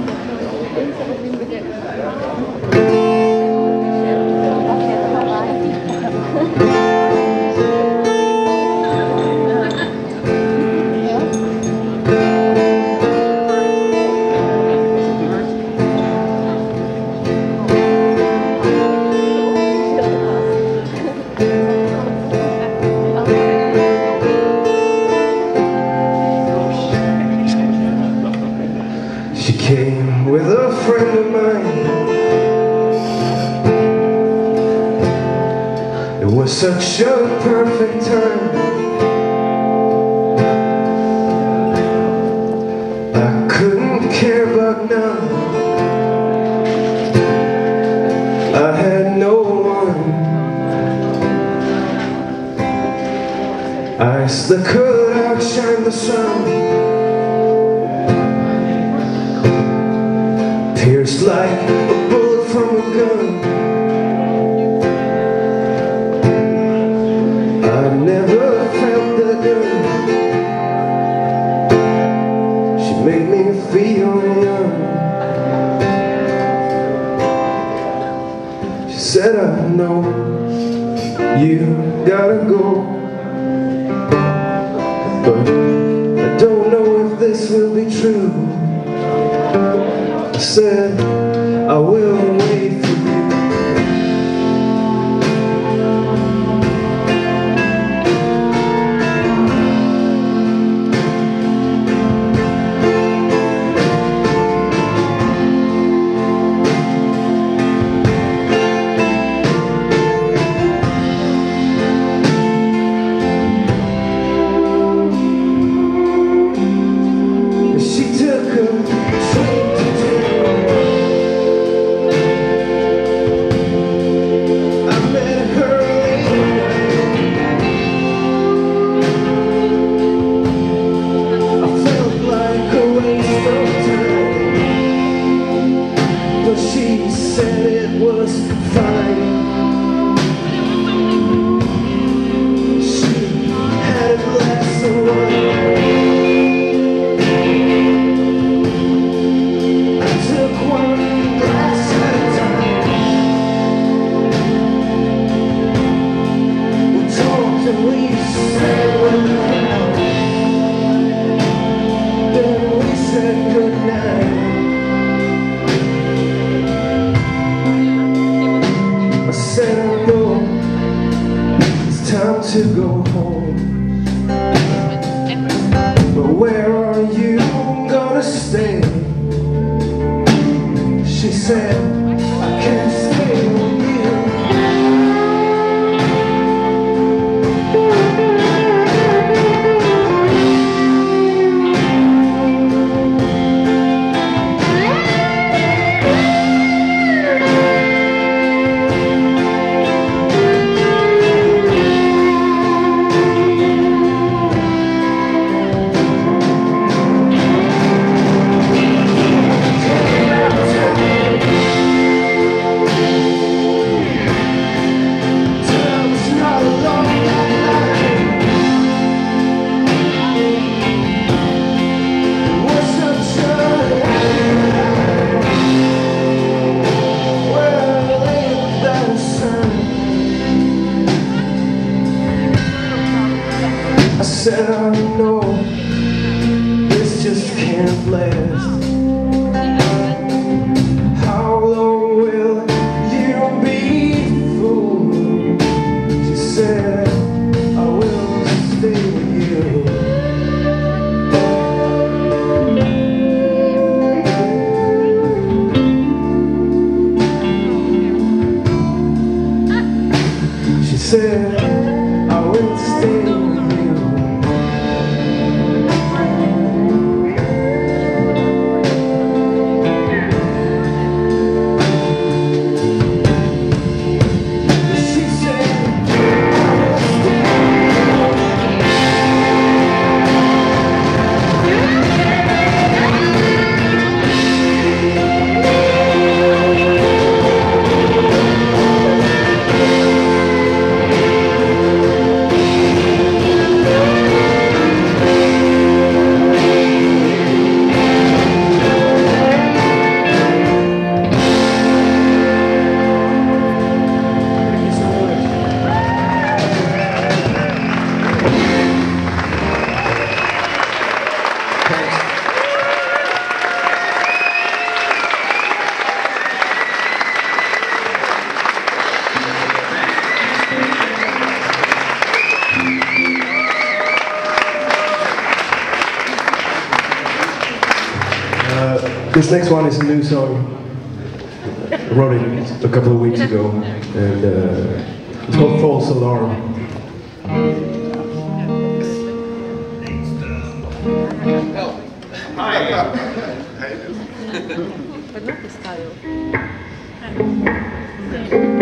much. She Eyes that could outshine the sun. Pierced like a bullet from a gun. I never felt that good She made me feel young. She said I know you gotta go said This next one is a new song. I wrote it a couple of weeks ago, and uh, it's called False Alarm. Hi. But not the style.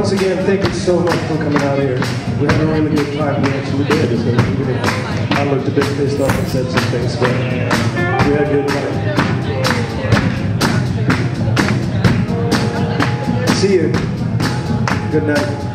Once again, thank you so much for coming out here. We had a really good time. We actually did. So even if I looked a bit pissed off and said some things, but we had a good time. See you. Good night.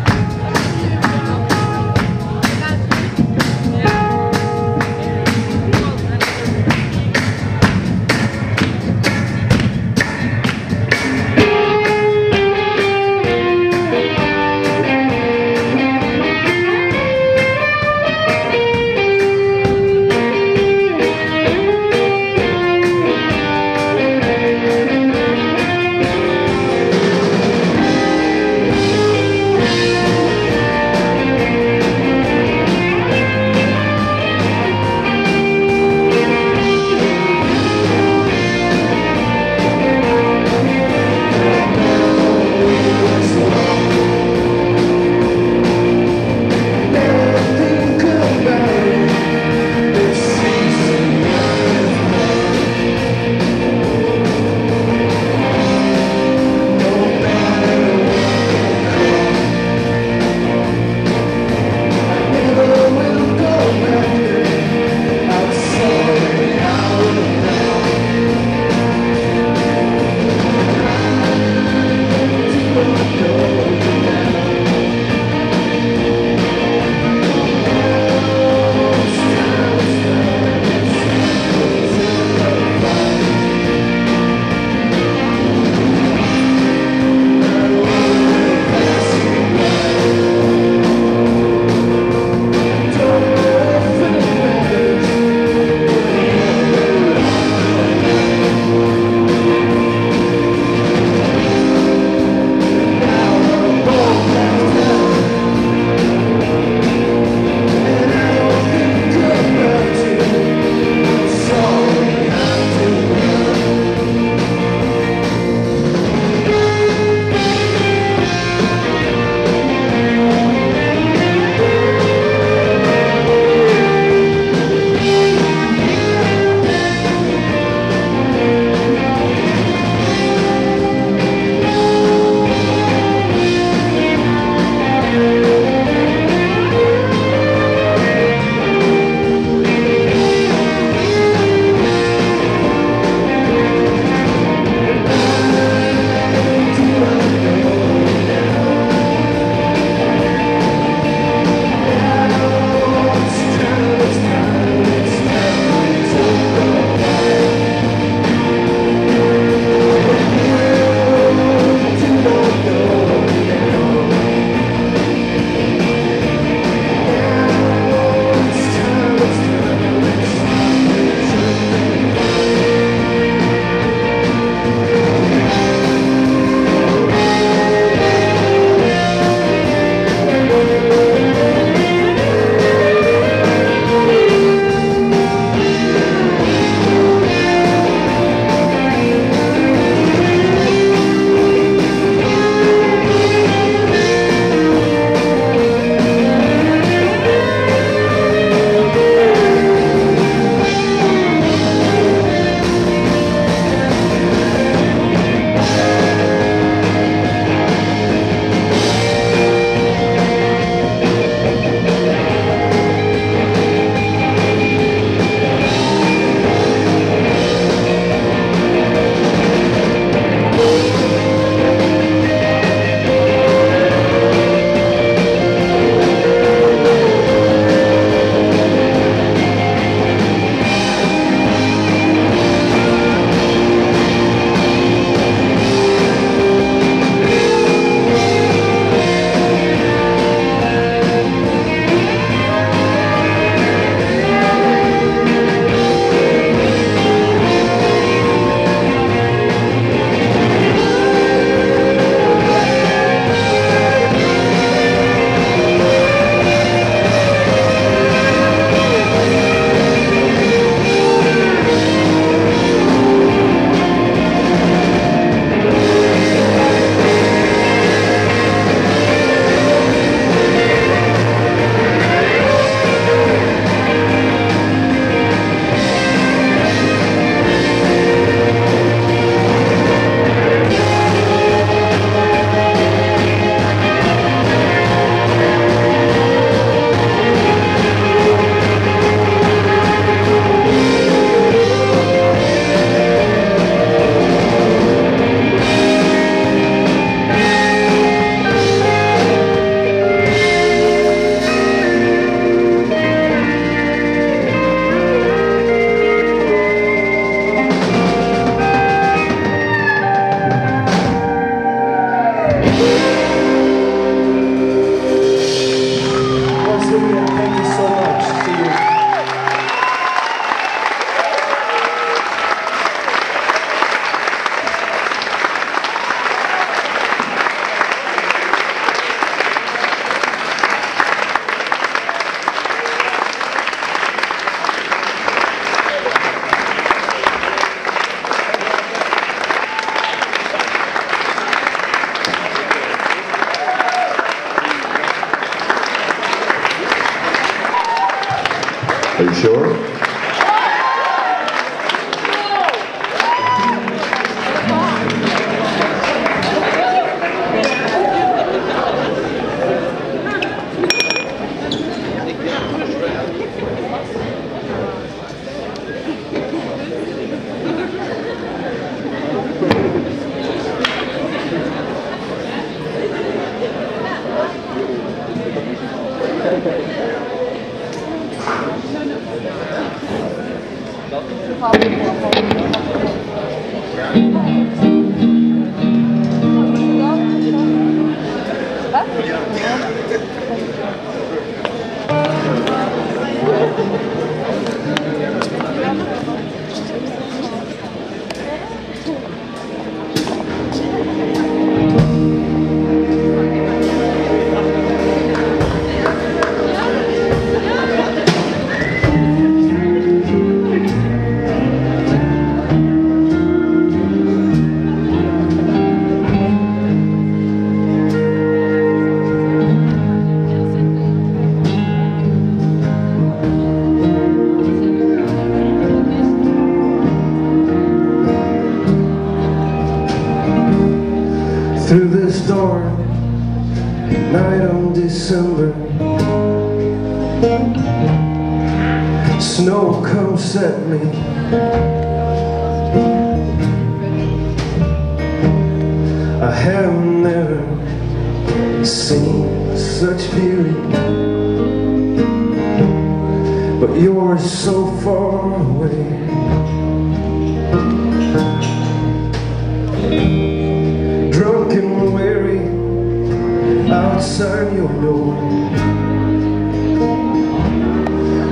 concern your know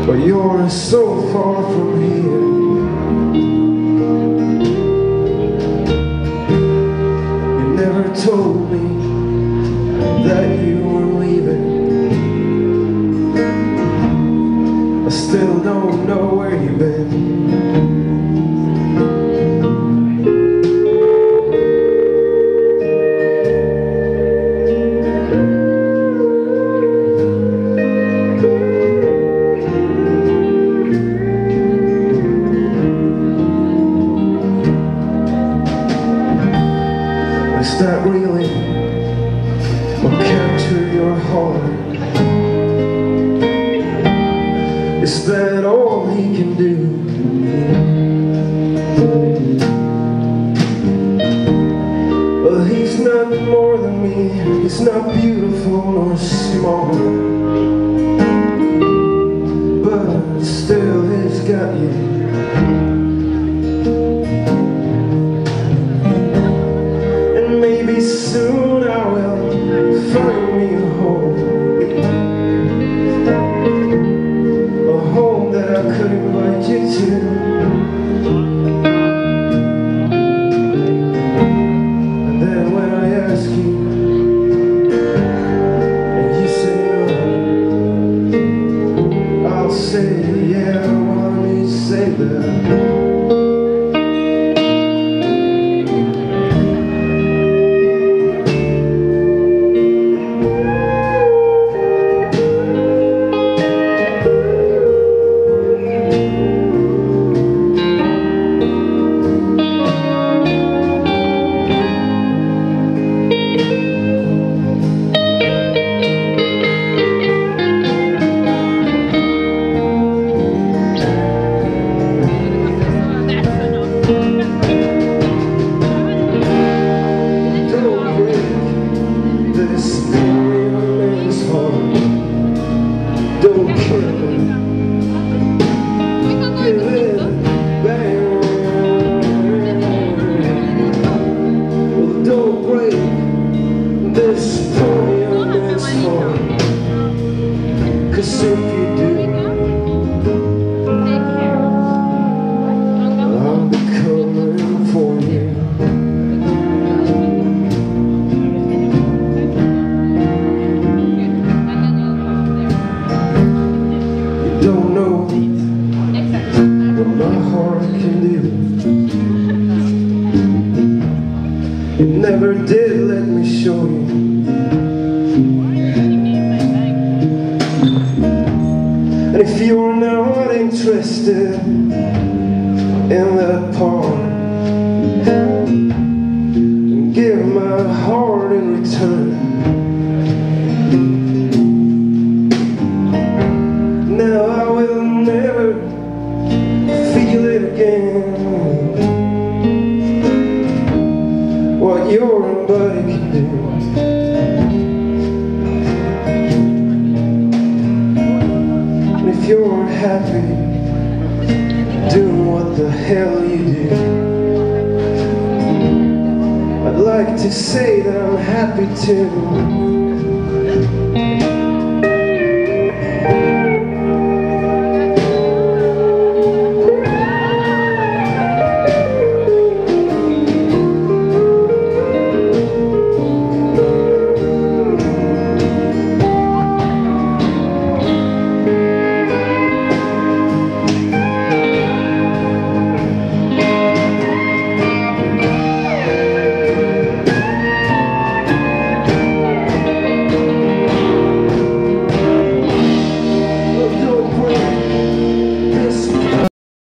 But you're so far from here. is that all he can do? Well, he's not more than me, he's not beautiful nor small. what the hell you did I'd like to say that I'm happy too.